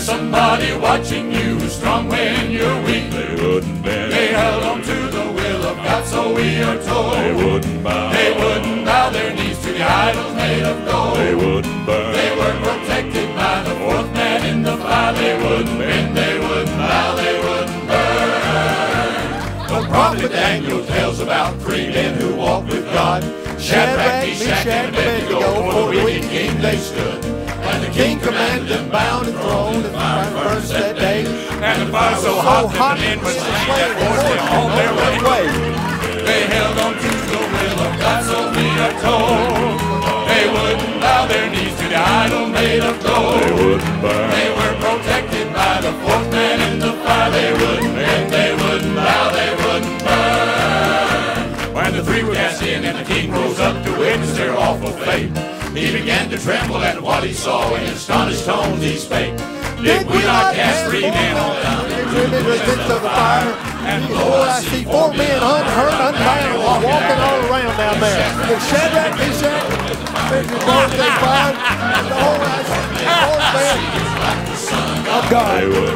somebody watching you strong when you're weak. They wouldn't bend. Burn. The prophet Daniel tells about three men who walked with God. Shadrach, Meshach, and Abednego, for the wicked king they stood. And the king commanded them bound and thrown, the fire burns that day. And the fire so hot that the men would see that forced them on their way. They held on to the will of God, so we are told. They wouldn't bow their knees to the idol made of gold. They wouldn't burn. Cast in and the king rose up to witness their awful fate, he began to tremble at what he saw. In astonished tones he spake. Did we not cast three men on down into the midst of the fire. And oh, Lord, I see four men unhurt, unbound, walking all around down there. And Shadrach, Meshach, Abednego. The whole I see the fourth man of God.